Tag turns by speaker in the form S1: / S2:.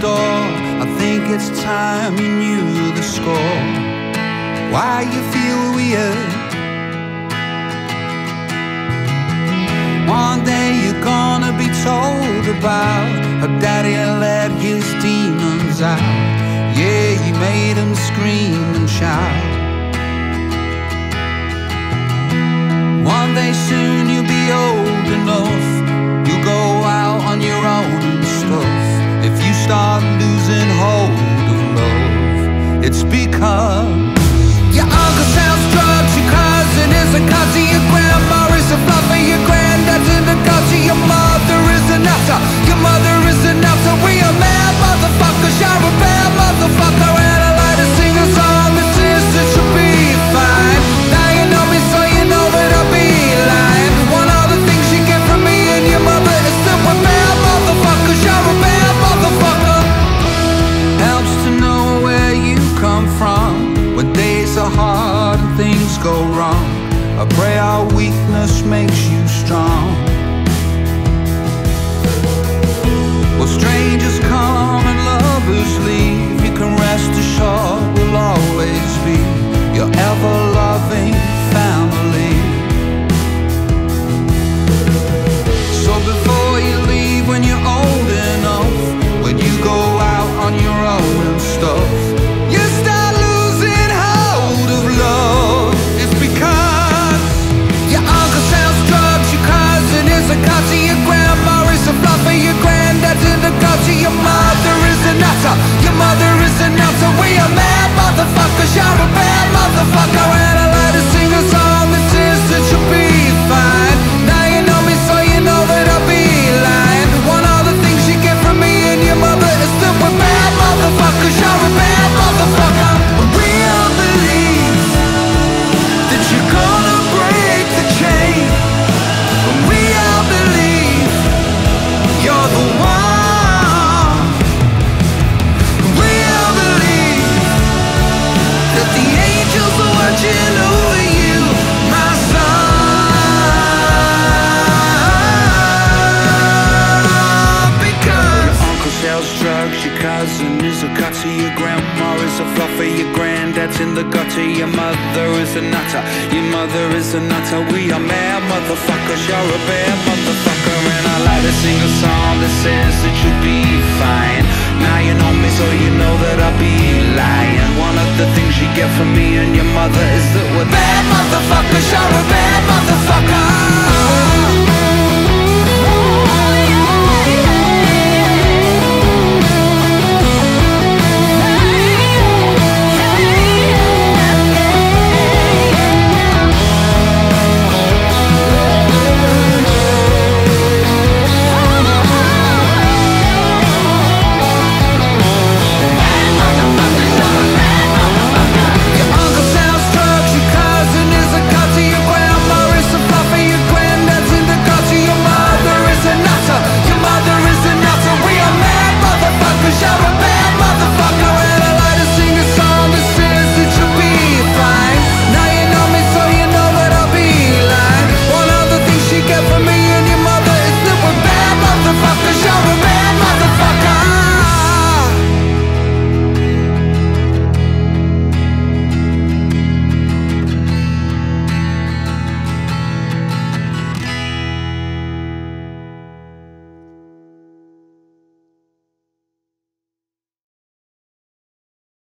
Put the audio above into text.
S1: door. I think it's time you knew the score. Why you feel weird? One day you're gonna be told about how daddy let his demons out. Yeah, he made him scream and shout. One day soon you'll be speed go wrong. I pray our weakness makes you strong. dad's in the gutter. Your mother is a nutter. Your mother is a nutter. We are mad motherfuckers. You're a bad motherfucker. And I like to sing a song that says that you'll be fine. Now you know me so you know that I'll be lying. One of the things you get from me and your mother Is that we're bad motherfuckers. You're a bad motherfucker.